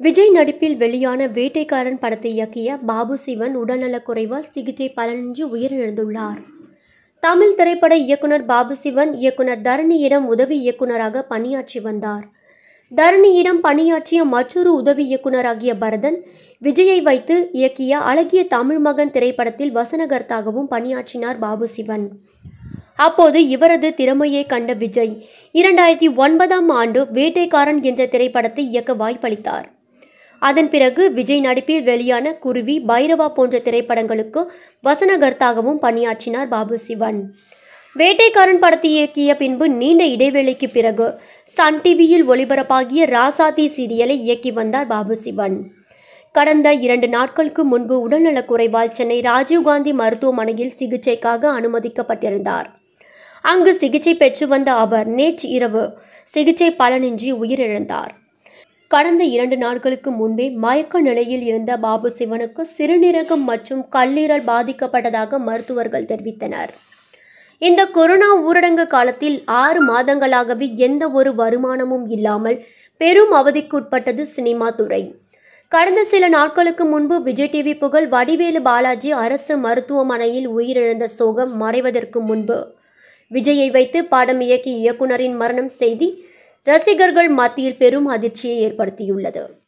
விஜய் நடிப்பில் வெளியான வேட்டைக்காரன் படத்தை இயக்கிய பாபு சிவன் உடல்நலக்குறைவால் சிகிச்சை பலனின்றி உயிரிழந்துள்ளார். தமிழ் திரைப்பட இயக்குனர் பாபு சிவன் இயக்குனர் தரணியிடம் உதவி இயக்குனராக பணியாற்றி வந்தார். தரணியிடம் பணியாற்றிய மற்றொரு உதவி இயக்குனராகிய பரதன் விஜயை வைத்து இயக்கிய அழகிய தமிழ் மகன் திரைப்படத்தில் வசனகர்த்தாகவும் பணியாற்றினார் பாபு சிவன். அப்போது இவரது திறமையை கண்ட விஜய் இரண்டாயிரத்தி ஒன்பதாம் ஆண்டு வேட்டைக்காரன் என்ற திரைப்படத்தை இயக்க வாய்ப்பளித்தார். அதன் பிறகு விஜய் நடிப்பில் வெளியான குருவி பைரவா போன்ற திரைப்படங்களுக்கு வசனகர்த்தாகவும் பணியாற்றினார் பாபு சிவன். வேட்டைக்காரன் படத்தை இயக்கிய பின்பு நீண்ட இடைவேளைக்கு பிறகு சன் டிவியில் ஒளிபரப்பாகிய ராசாதி சீரியலை இயக்கி வந்தார் பாபு சிவன். கடந்த இரண்டு நாட்களுக்கு முன்பு உடல்நலக்குறைவால் சென்னை ராஜீவ்காந்தி மருத்துவமனையில் சிகிச்சைக்காக அனுமதிக்கப்பட்டிருந்தார். அங்கு சிகிச்சை பெற்று வந்த அவர் நேற்று இரவு சிகிச்சை பலனின்றி உயிரிழந்தார். கடந்த இரண்டு நாட்களுக்கு முன்பே மயக்க நிலையில் இருந்த பாபு சிவனுக்கு சிறுநீரகம் மற்றும் கல்லீரல் பாதிக்கப்பட்டதாக மருத்துவர்கள் தெரிவித்தனர். இந்த கொரோனா ஊரடங்கு காலத்தில் ஆறு மாதங்களாகவே எந்த ஒரு வருமானமும் இல்லாமல் பெரும் அவதிக்குட்பட்டது சினிமா துறை. கடந்த சில நாட்களுக்கு முன்பு விஜய் டிவி புகழ் வடிவேலு பாலாஜி அரசு மருத்துவமனையில் உயிரிழந்த சோகம் மறைவதற்கு முன்பு. விஜயை வைத்து படம் இயக்கிய இயக்குனரின் மரணம் செய்தி ரசிகர்கள் மத்தியில் பெரும் அதிர்ச்சியை ஏற்படுத்தியுள்ளது.